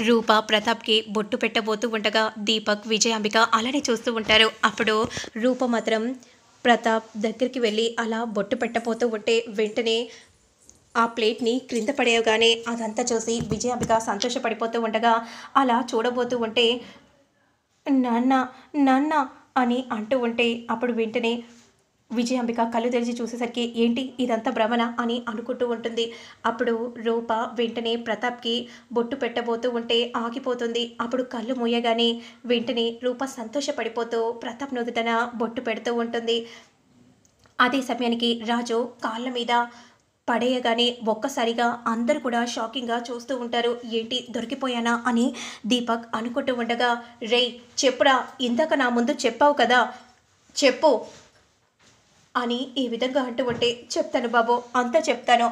రూప ప్రతాప్కి బొట్టు పెట్టబోతూ ఉండగా దీపక్ విజయాంబిక అలానే చూస్తూ ఉంటారు. అప్పుడు రూప మాత్రం ప్రతాప్ దగ్గరికి వెళ్ళి అలా బొట్టు పెట్టబోతూ ఉంటే వెంటనే ఆ ప్లేట్ని క్రింద పడేయగానే అదంతా చూసి విజయాంబిక సంతోషపడిపోతూ ఉండగా అలా చూడబోతూ ఉంటే నాన్న నాన్న అని అంటూ ఉంటే అప్పుడు వెంటనే విజయాంబిక కళ్ళు తెరిచి చూసేసరికి ఏంటి ఇదంతా భ్రమణ అని అనుకుంటూ ఉంటుంది. అప్పుడు రూప వెంటనే ప్రతాప్కి బొట్టు పెట్టబోతూ ఉంటే ఆగిపోతుంది. అప్పుడు కళ్ళు మూయగానే వెంటనే రూప సంతోషపడిపోతూ ప్రతాప్ నుదుటన బొట్టు పెడుతూ ఉంటుంది. అదే సమయానికి రాజు కాళ్ళ మీద పడేయగానే ఒక్కసారిగా అందరూ కూడా షాకింగ్గా చూస్తూ ఉంటారు. ఏంటి దొరికిపోయానా అని దీపక్ అనుకుంటూ ఉండగా రేయ్ చెప్పురా ఇందాక నా ముందు చెప్పావు కదా చెప్పు అని ఈ విధంగా అంటూ ఉంటే చెప్తాను బాబు అంతా చెప్తాను.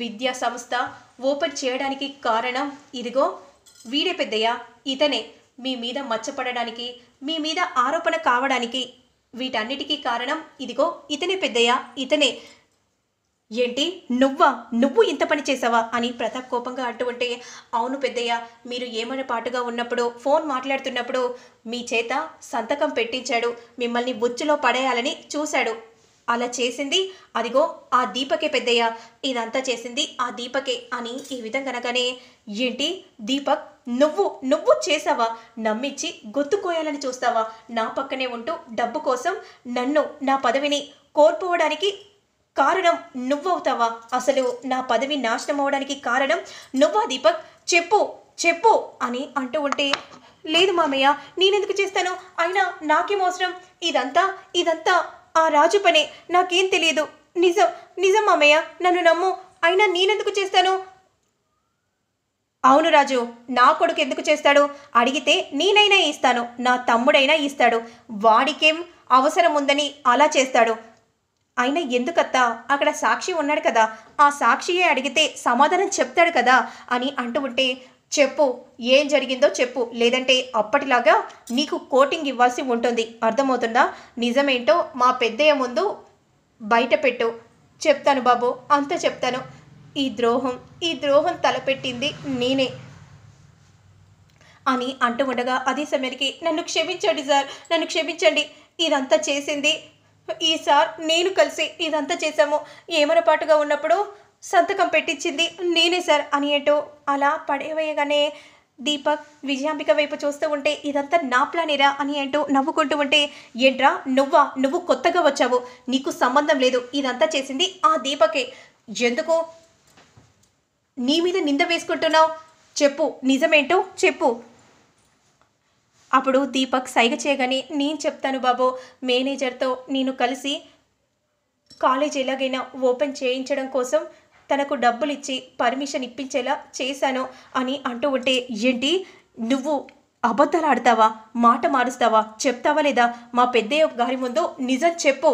విద్యా సంస్థ ఓపెన్ చేయడానికి కారణం ఇదిగో వీడే పెద్దయ్య ఇతనే. మీ మీద మచ్చపడడానికి మీ మీద ఆరోపణ కావడానికి వీటన్నిటికీ కారణం ఇదిగో ఇతనే పెద్దయ్య ఇతనే. ఏంటి? నువ్వా? నువ్వు ఇంత పని చేసావా? అని ప్రతాప్ కోపంగా అంటూ ఉంటే అవును పెద్దయ్య మీరు ఏమైనా పాటుగా ఉన్నప్పుడు ఫోన్ మాట్లాడుతున్నప్పుడు మీ చేత సంతకం పెట్టించాడు. మిమ్మల్ని బుచ్చులో పడేయాలని చూశాడు. అలా చేసింది అదిగో ఆ దీపకే పెద్దయ్య. ఇదంతా చేసింది ఆ దీపకే అని ఈ విధంగా అనగానే ఏంటి? దీపక్ నువ్వు నువ్వు చేసావా? నమ్మించి గొత్తుకోయాలని చూస్తావా? నా పక్కనే ఉంటూ డబ్బు కోసం నన్ను నా పదవిని కోల్పోవడానికి కారణం నువ్వవుతావా? అసలు నా పదవి నాశనం అవడానికి కారణం నువ్వా దీపక్? చెప్పు చెప్పు అని అంటూ ఉంటే లేదు మామయ్య నేనెందుకు చేస్తాను? అయినా నాకేం అవసరం? ఇదంతా ఇదంతా ఆ రాజు పనే. నాకేం తెలియదు. నిజం నిజం మామయ్య నన్ను నమ్ము. అయినా నేనెందుకు చేస్తాను? అవును రాజు నా కొడుకు ఎందుకు చేస్తాడు? అడిగితే నేనైనా ఇస్తాను. నా తమ్ముడైనా ఇస్తాడు. వాడికేం అవసరం ఉందని అలా చేస్తాడు. అయినా ఎందుకత్తా? అక్కడ సాక్షి ఉన్నాడు కదా. ఆ సాక్షియే అడిగితే సమాధానం చెప్తాడు కదా అని అంటూ ఉంటే చెప్పు ఏం జరిగిందో చెప్పు. లేదంటే అప్పటిలాగా నీకు కోటింగ్ ఇవ్వాల్సి ఉంటుంది. అర్థమవుతుందా? నిజమేంటో మా పెద్దయ్య ముందు బయట పెట్టు. చెప్తాను బాబు అంత చెప్తాను. ఈ ద్రోహం ఈ ద్రోహం తలపెట్టింది నేనే అని అంటూ ఉండగా అదే సమయానికి నన్ను క్షమించండి సార్ నన్ను క్షమించండి. ఇదంతా చేసింది ఈ సార్ నేను కలిసి ఇదంతా చేశాము. ఏమరపాటుగా ఉన్నప్పుడు సంతకం పెట్టించింది నేనే సార్ అని ఏంటో అలా పడేవేయగానే దీపక్ విజయాంబిక వైపు చూస్తూ ఉంటే ఇదంతా నా ప్లానేరా అని అంటూ నవ్వుకుంటూ ఉంటే ఏంట్రా నువ్వా? నువ్వు కొత్తగా వచ్చావు. నీకు సంబంధం లేదు. ఇదంతా చేసింది ఆ దీపకే. ఎందుకు? నీ మీద నింద వేసుకుంటున్నావు? చెప్పు. నిజమేంటో చెప్పు. అప్పుడు దీపక్ సైగ చేయగానే నేను చెప్తాను బాబు మేనేజర్తో నేను కలిసి కాలేజ్ ఎలాగైనా ఓపెన్ చేయించడం కోసం తనకు డబ్బులు ఇచ్చి పర్మిషన్ ఇప్పించేలా చేశాను అని అంటూ ఉంటే ఏంటి? నువ్వు అబద్ధాలు ఆడతావా మాట మారుస్తావా? చెప్తావా లేదా? మా పెద్దయ్య గారి ముందు నిజం చెప్పు.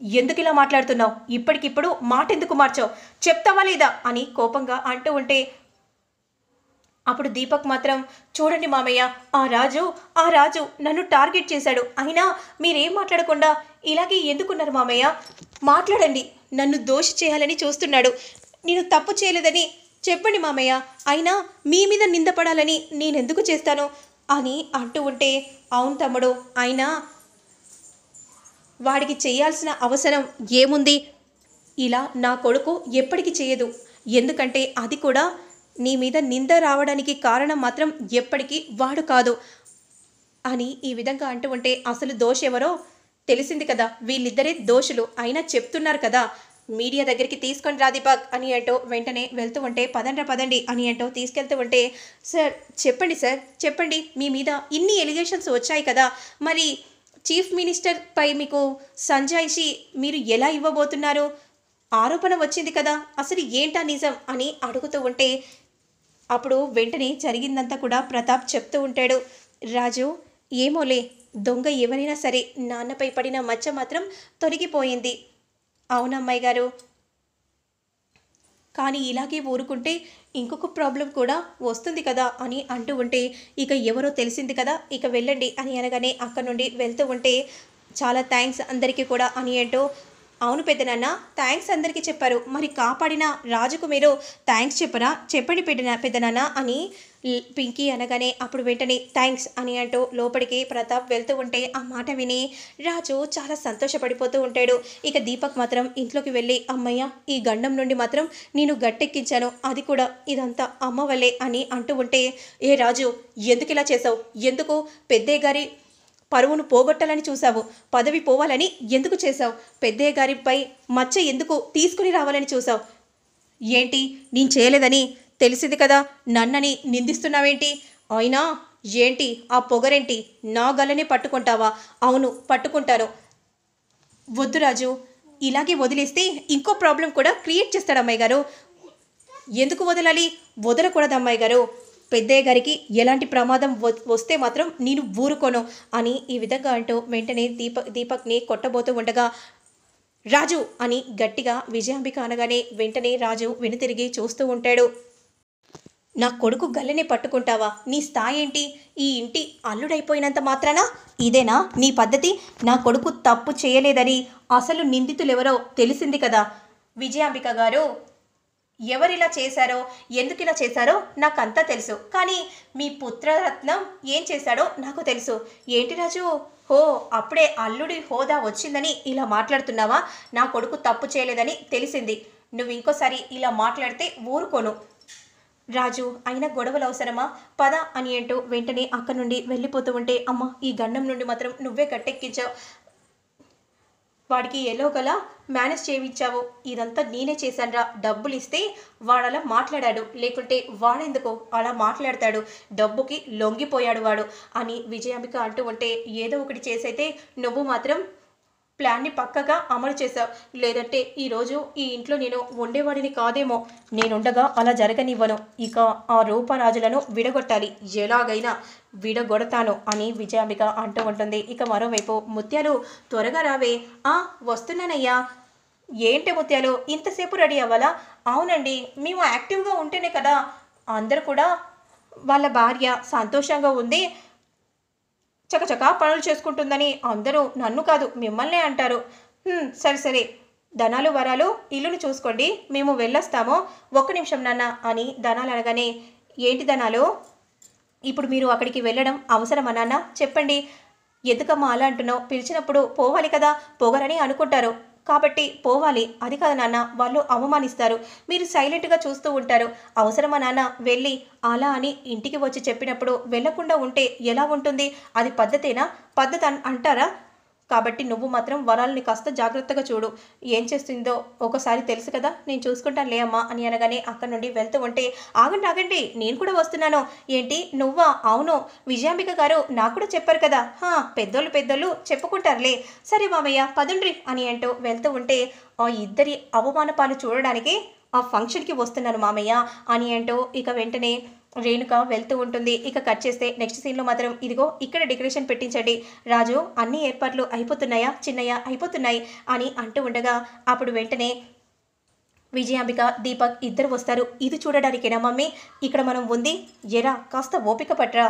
ఎందుకు ఇలా మాట్లాడుతున్నావు? ఇప్పటికిప్పుడు మాట ఎందుకు మార్చావు? చెప్తావా లేదా? అని కోపంగా అంటూ ఉంటే అప్పుడు దీపక్ మాత్రం చూడండి మామయ్య ఆ రాజు ఆ రాజు నన్ను టార్గెట్ చేశాడు. అయినా మీరేం మాట్లాడకుండా ఇలాగే ఎందుకున్నారు మామయ్య? మాట్లాడండి నన్ను దోషి చేయాలని చూస్తున్నాడు. నేను తప్పు చేయలేదని చెప్పండి మామయ్య. అయినా మీ మీద నిందపడాలని నేనెందుకు చేస్తాను? అని అంటూ ఉంటే అవును తమ్ముడు అయినా వాడికి చేయాల్సిన అవసరం ఏముంది? ఇలా నా కొడుకు ఎప్పటికీ చేయదు. ఎందుకంటే అది కూడా నీ మీద నింద రావడానికి కారణం మాత్రం ఎప్పటికీ వాడు కాదు అని ఈ విధంగా అంటూ ఉంటే అసలు దోష ఎవరో తెలిసింది కదా. వీళ్ళిద్దరే దోషులు. అయినా చెప్తున్నారు కదా మీడియా దగ్గరికి తీసుకొని రా దీపక్ అని అంటూ వెంటనే వెళ్తూ ఉంటే పదండ్రా పదండి అని అంటూ తీసుకెళ్తూ ఉంటే సార్ చెప్పండి సార్ చెప్పండి. మీ మీద ఇన్ని ఎలిగేషన్స్ వచ్చాయి కదా. మరి చీఫ్ మినిస్టర్ పై మీకు సంజాయిషి మీరు ఎలా ఇవ్వబోతున్నారు? ఆరోపణ వచ్చింది కదా. అసలు ఏంటా నిజం? అని అడుగుతూ ఉంటే అప్పుడు వెంటనే జరిగిందంతా కూడా ప్రతాప్ చెప్తూ ఉంటాడు. రాజు ఏమోలే దొంగ ఎవరైనా సరే నాన్నపై పడిన మచ్చ మాత్రం తొలగిపోయింది. అవునమ్మాయి గారు. కానీ ఇలాగే ఊరుకుంటే ఇంకొక ప్రాబ్లం కూడా వస్తుంది కదా అని అంటూ ఉంటే ఇక ఎవరో తెలిసింది కదా ఇక వెళ్ళండి అని అనగానే అక్కడ నుండి వెళ్తూ ఉంటే చాలా థ్యాంక్స్ అందరికీ కూడా అని అంటూ అవును పెద్దనాన్న థ్యాంక్స్ అందరికీ చెప్పారు. మరి కాపాడిన రాజుకు మీరు థ్యాంక్స్ చెప్పరా? చెప్పండి పెద్దనా పెద్దనాన్న అని పింకీ అనగానే అప్పుడు వెంటనే థ్యాంక్స్ అని అంటూ లోపలికి ప్రతాప్ వెళ్తూ ఉంటే ఆ మాట విని రాజు చాలా సంతోషపడిపోతూ ఉంటాడు. ఇక దీపక్ మాత్రం ఇంట్లోకి వెళ్ళి అమ్మయ్య ఈ గండం నుండి మాత్రం నేను గట్టెక్కించాను. అది కూడా ఇదంతా అమ్మ వల్లే అని అంటూ ఉంటే ఏ రాజు ఎందుకు ఇలా చేసావు ఎందుకు? పెద్దయ్య గారి పరువును పోగొట్టాలని చూసావు పదవి పోవాలని ఎందుకు చేశావు? పెద్దయ్య గారిపై మచ్చ ఎందుకు తీసుకుని రావాలని చూసావు ఏంటి? నేను చేయలేదని తెలిసింది కదా? నన్నని నిందిస్తున్నావేంటి? అయినా ఏంటి? ఆ పొగరేంటి? నా గల్లనే పట్టుకుంటావా? అవును పట్టుకుంటాను. వద్దు రాజు. ఇలాగే వదిలేస్తే ఇంకో ప్రాబ్లం కూడా క్రియేట్ చేస్తాడు అమ్మాయి గారు. ఎందుకు వదలాలి? వదలకూడదు అమ్మాయి గారు. పెద్దయ్య గారికి ఎలాంటి ప్రమాదం వ- వస్తే మాత్రం నేను ఊరుకోను అని ఈ విధంగా అంటూ వెంటనే దీప దీపక్ని కొట్టబోతూ ఉండగా రాజు అని గట్టిగా విజయాంబిక అనగానే వెంటనే రాజు వెనుతిరిగి చూస్తూ ఉంటాడు. నా కొడుకు గల్లెనే పట్టుకుంటావా? నీ స్థాయి ఏంటి ఈ ఇంటి అల్లుడైపోయినంత మాత్రాన? ఇదేనా? నీ పద్ధతి? నా కొడుకు తప్పు చేయలేదని అసలు నిందితులెవరో తెలిసింది కదా? విజయాంబిక గారు ఎవరిలా చేశారో ఎందుకు ఇలా చేశారో నాకంతా తెలుసు. కానీ మీ పుత్రరత్నం ఏం చేశాడో నాకు తెలుసు. ఏంటి రాజు? హో అప్పుడే అల్లుడి హోదా వచ్చిందని ఇలా మాట్లాడుతున్నావా? నా కొడుకు తప్పు చేయలేదని తెలిసింది. నువ్వు ఇంకోసారి ఇలా మాట్లాడితే ఊరుకోను. రాజు అయిన గొడవలు అవసరమా? పద అని అంటూ వెంటనే అక్కడి నుండి వెళ్ళిపోతూ ఉంటే అమ్మ ఈ గండం నుండి మాత్రం నువ్వే గట్టెక్కించావు వాడికి ఎలోగలా మేనేజ్ చేయించావు. ఇదంతా నేనే చేశానురా. డబ్బులు ఇస్తే వాడలా మాట్లాడాడు. లేకుంటే వాడెందుకు అలా మాట్లాడతాడు? డబ్బుకి లొంగిపోయాడు వాడు అని విజయాంబిక అంటూ ఉంటే ఏదో ఒకటి చేసైతే నువ్వు మాత్రం ప్లాన్ని పక్కగా అమలు చేశావు. లేదంటే ఈరోజు ఈ ఇంట్లో నేను ఉండేవాడిని కాదేమో. నేనుండగా అలా జరగనివ్వను. ఇక ఆ రూపరాజులను విడగొట్టాలి. ఎలాగైనా విడగొడతాను అని విజయాంబిక అంటూ ఉంటుంది. ఇక మరోవైపు ముత్యాలు త్వరగా రావే. ఆ వస్తున్నానయ్యా. ఏంటి ముత్యాలు? ఇంతసేపు రెడీ అవ్వాలా? అవునండి మేము యాక్టివ్గా ఉంటేనే కదా. అందరు కూడా వాళ్ళ భార్య సంతోషంగా ఉంది. చకచకా పనులు చేసుకుంటుందని అందరూ నన్ను కాదు మిమ్మల్నే అంటారు. సరే సరే. ధనాలు వరాలు ఇల్లును చూసుకోండి. మేము వెళ్ళొస్తాము. ఒక్క నిమిషం నాన్న అని ధనాలు అనగానే ఏంటి ధనాలు? ఇప్పుడు మీరు అక్కడికి వెళ్ళడం అవసరమా నాన్న? చెప్పండి. ఎందుకమ్మా అలా అంటున్నావు? పిలిచినప్పుడు పోవాలి కదా పోగరని అనుకుంటారు. కాబట్టి పోవాలి. అది కాదు నాన్న వాళ్ళు అవమానిస్తారు. మీరు సైలెంట్గా చూస్తూ ఉంటారు. అవసరమా నాన్న? వెళ్ళి అలా అని ఇంటికి వచ్చి చెప్పినప్పుడు వెళ్ళకుండా ఉంటే ఎలా ఉంటుంది? అది పద్ధతేనా? పద్ధతి అంటారా? కాబట్టి నువ్వు మాత్రం వరాలని కాస్త జాగ్రత్తగా చూడు. ఏం చేస్తుందో ఒకసారి తెలుసు కదా? నేను చూసుకుంటాను లే అమ్మా అని అనగానే అక్కడ నుండి వెళ్తూ ఉంటే ఆగండి ఆగండి నేను కూడా వస్తున్నాను. ఏంటి? నువ్వా? అవును. విజయాంబిక గారు నాకు కూడా చెప్పారు కదా. హా పెద్దోళ్ళు పెద్దోళ్ళు చెప్పుకుంటారులే. సరే మామయ్య పదండ్రి అని అంటూ వెళ్తూ ఉంటే ఆ ఇద్దరి అవమాన పాలు చూడడానికి ఆ ఫంక్షన్కి వస్తున్నాను మామయ్య అని అంటూ ఇక వెంటనే రేణుక వెళ్తూ ఉంటుంది. ఇక కట్ చేస్తే నెక్స్ట్ సీన్లో మాత్రం ఇదిగో ఇక్కడ డెకరేషన్ పెట్టించండి. రాజు అన్ని ఏర్పాట్లు అయిపోతున్నాయా? చిన్నయ్య అయిపోతున్నాయి అని అంటూ ఉండగా అప్పుడు వెంటనే విజయాంబిక దీపక్ ఇద్దరు వస్తారు. ఇది చూడడానికేనా మమ్మీ? ఇక్కడ మనం ఉంది. ఎరా కాస్త ఓపిక పట్రా.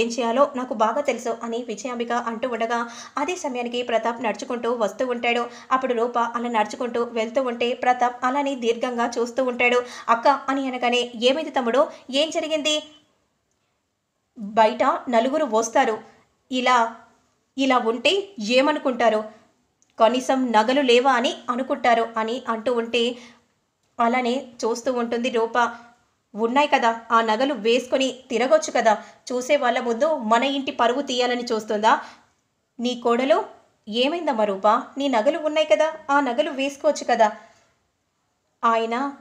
ఏం చేయాలో నాకు బాగా తెలుసు అని విజయాంబిక అంటూ ఉండగా అదే సమయానికి ప్రతాప్ నడుచుకుంటూ వస్తూ ఉంటాడు. అప్పుడు రూప అలా నడుచుకుంటూ వెళ్తూ ఉంటే ప్రతాప్ అలానే దీర్ఘంగా చూస్తూ ఉంటాడు. అక్క అని అనగానే ఏమైంది తమ్ముడు? ఏం జరిగింది? బయట నలుగురు వస్తారు. ఇలా ఇలా ఉంటే ఏమనుకుంటారు? కనీసం నగలు లేవా అని అనుకుంటారు అని అంటూ ఉంటే అలానే చూస్తూ ఉంటుంది రూప. ఉన్నాయి కదా. ఆ నగలు వేసుకొని తిరగొచ్చు కదా. చూసే వాళ్ళ ముందు మన ఇంటి పరువు తీయాలని చూస్తుందా? నీ కోడలు? ఏమైందమ్మా రూప? నీ నగలు ఉన్నాయి కదా. ఆ నగలు వేసుకోవచ్చు కదా. ఆయన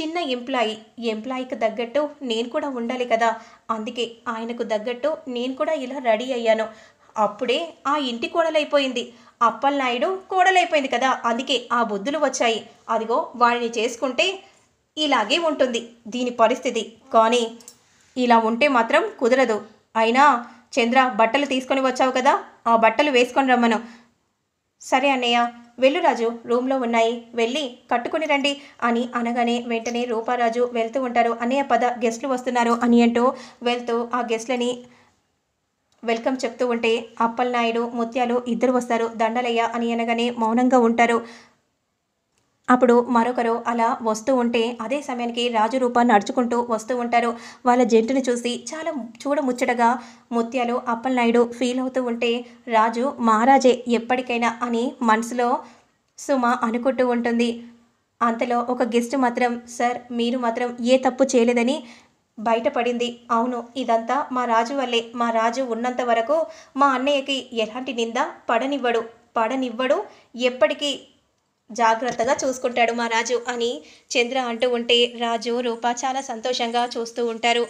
చిన్న ఎంప్లాయీ ఎంప్లాయీకి తగ్గట్టు నేను కూడా ఉండాలి కదా. అందుకే ఆయనకు తగ్గట్టు నేను కూడా ఇలా రెడీ అయ్యాను. అప్పుడే ఆ ఇంటి కోడలైపోయింది. అప్పలనాయుడు కోడలైపోయింది కదా. అందుకే ఆ బుద్ధులు వచ్చాయి. అదిగో వాడిని చేసుకుంటే ఇలాగే ఉంటుంది. దీని పరిస్థితి. కానీ ఇలా ఉంటే మాత్రం కుదరదు. అయినా చంద్ర బట్టలు తీసుకొని వచ్చావు కదా? ఆ బట్టలు వేసుకొని రమ్మను. సరే అన్నయ్య. వెళ్ళు రాజు. రూమ్లో ఉన్నాయి. వెళ్ళి కట్టుకుని రండి అని అనగానే వెంటనే రూపారాజు వెళ్తూ ఉంటారు. అన్నయ్య పద గెస్ట్లు వస్తున్నారు అని అంటూ వెళ్తూ ఆ గెస్ట్లని వెల్కమ్ చెప్తూ ఉంటే అప్పలనాయుడు ముత్యాలు ఇద్దరు వస్తారు. దండలయ్య అని అనగానే మౌనంగా ఉంటారు. అప్పుడు మరొకరు అలా వస్తూ ఉంటే అదే సమయానికి రాజు రూప నడుచుకుంటూ వస్తూ ఉంటారు. వాళ్ళ జంటుని చూసి చాలా చూడముచ్చటగా ముత్యాలు అప్పలనాయుడు ఫీల్ అవుతూ ఉంటే రాజు మహారాజే ఎప్పటికైనా అని మనసులో సుమ అనుకుంటూ ఉంటుంది. అంతలో ఒక గెస్ట్ మాత్రం సార్ మీరు మాత్రం ఏ తప్పు చేయలేదని బయటపడింది. అవును ఇదంతా మా రాజు వల్లే. మా రాజు ఉన్నంత వరకు మా అన్నయ్యకి ఎలాంటి నింద పడనివ్వడు. పడనివ్వడు. ఎప్పటికీ జాగ్రత్తగా చూసుకుంటాడు మా రాజు అని చంద్ర అంటూ ఉంటే రాజు రూప చాలా సంతోషంగా చూస్తూ ఉంటారు.